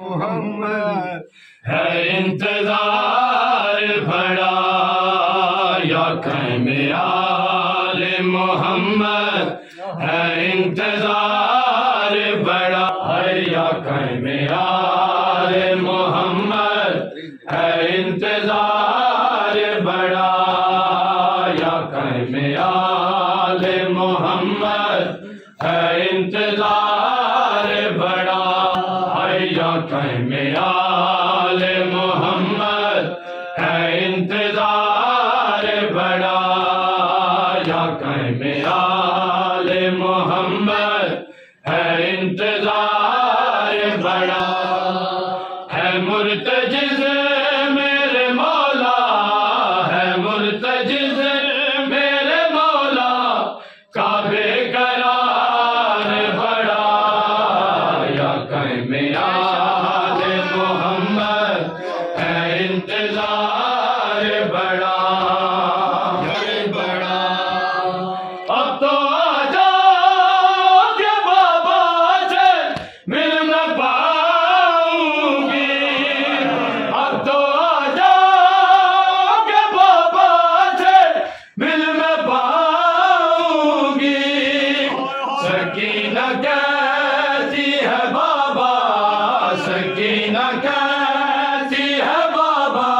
محمد۔ ہے انتظار بڑا یا میں آل محمد۔ ہے انتظار بڑا یا میں آل محمد۔ ہے انتظار بڑا یا میں آل محمد۔ ہے انتظار میں آل محمد ہے انتظار بڑا، یا میں آل محمد ہے انتظار بڑا ہے مرت سکینہ بابا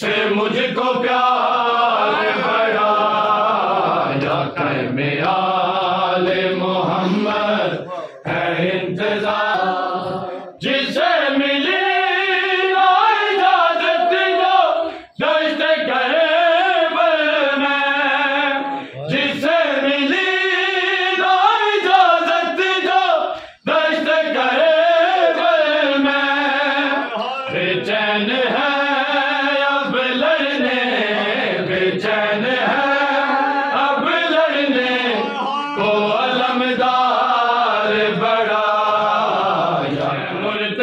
سے مجھ کو پیار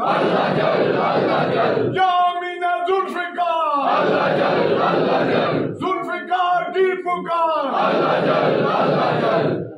Allah Jal, Allah Jal. Zulfikar, Deepukar. Allah Jal, Allah Jal.